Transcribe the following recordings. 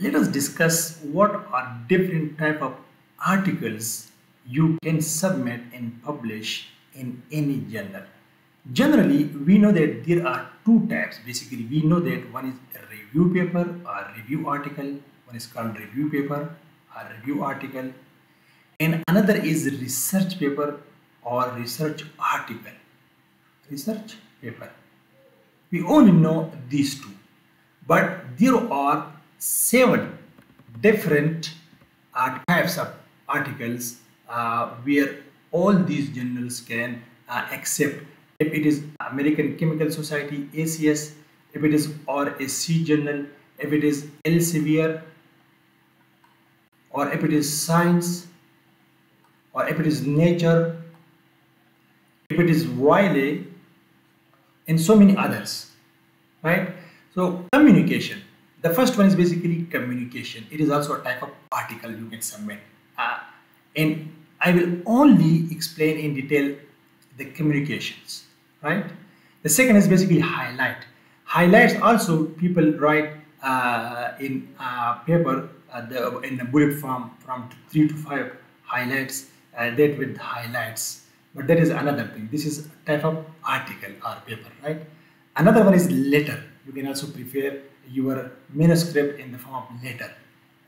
let us discuss what are different type of articles you can submit and publish in any journal. Generally, we know that there are two types. Basically, we know that one is a review paper or review article. One is called review paper or review article. And another is research paper or research article. Research paper. We only know these two. But there are seven different uh, types of articles uh, where all these journals can uh, accept. If it is American Chemical Society ACS if it is RSC journal if it is Elsevier or if it is science or if it is nature if it is Wiley and so many others right? So communication the first one is basically communication. It is also a type of article you can submit. Uh, and I will only explain in detail the communications, right? The second is basically highlight. Highlights also people write uh, in uh, paper uh, the, in the bullet form from three to five highlights uh, that with highlights. But that is another thing. This is type of article or paper, right? Another one is letter. You can also prepare your manuscript in the form of letter.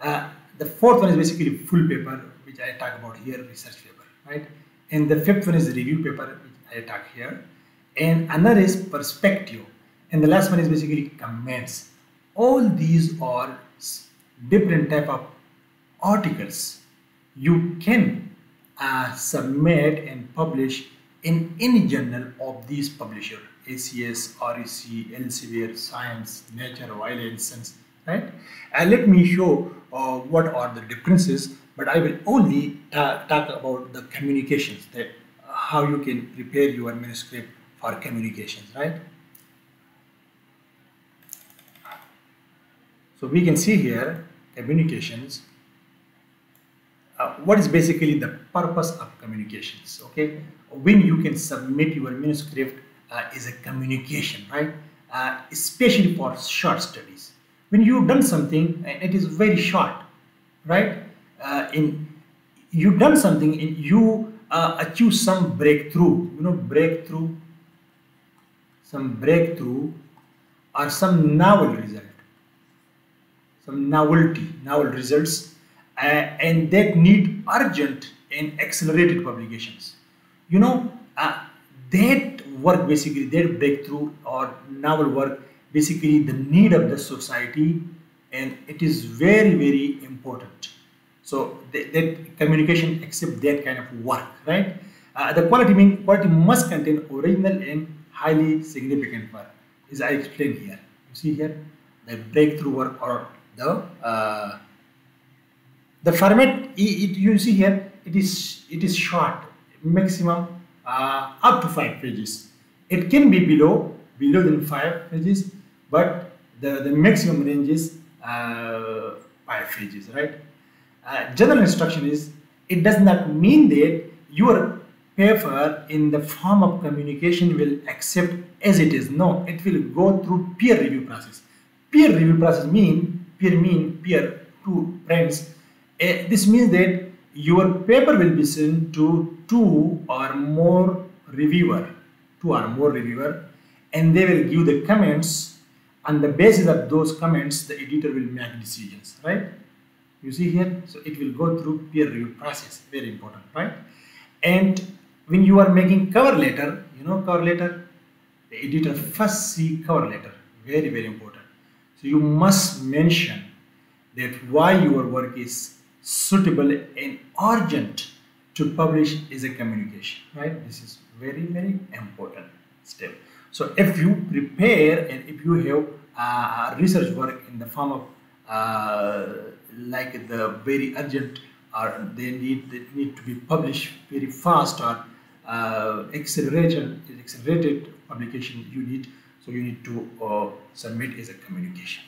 Uh, the fourth one is basically full paper, which I talk about here, research paper, right? And the fifth one is review paper, which I talk here. And another is perspective. And the last one is basically comments. All these are different type of articles you can uh, submit and publish in any journal of these publisher ACS, RSC, Elsevier, Science, Nature, and Sons, right? And let me show uh, what are the differences, but I will only ta talk about the communications, that how you can prepare your manuscript for communications, right? So we can see here communications. Uh, what is basically the purpose of communications? Okay, when you can submit your manuscript uh, is a communication, right? Uh, especially for short studies. When you've done something and it is very short, right? Uh, in you've done something and you achieve some breakthrough, you know, breakthrough, some breakthrough or some novel result, some novelty, novel results, uh, and that need urgent and accelerated publications. You know, uh, that work basically that breakthrough or novel work basically the need of the society and it is very very important. So that, that communication accept that kind of work right? Uh, the quality mean quality must contain original and highly significant work as i explained here. You see here the breakthrough work or the uh, the format it, you see here it is it is short maximum uh, up to five pages it can be below, below than 5 pages, but the, the maximum range is uh, 5 pages, right? Uh, general instruction is, it does not mean that your paper in the form of communication will accept as it is. No, it will go through peer review process. Peer review process mean, peer mean peer, two friends. Uh, this means that your paper will be sent to two or more reviewer two or more reviewer and they will give the comments. On the basis of those comments the editor will make decisions right? You see here? So it will go through peer review process. Very important right? And when you are making cover letter you know cover letter? The editor first see cover letter. Very very important. So you must mention that why your work is suitable and urgent to publish is a communication right? This is very very important step. So if you prepare and if you have uh, research work in the form of uh, like the very urgent or they need they need to be published very fast or uh, accelerated accelerated publication you need so you need to uh, submit as a communication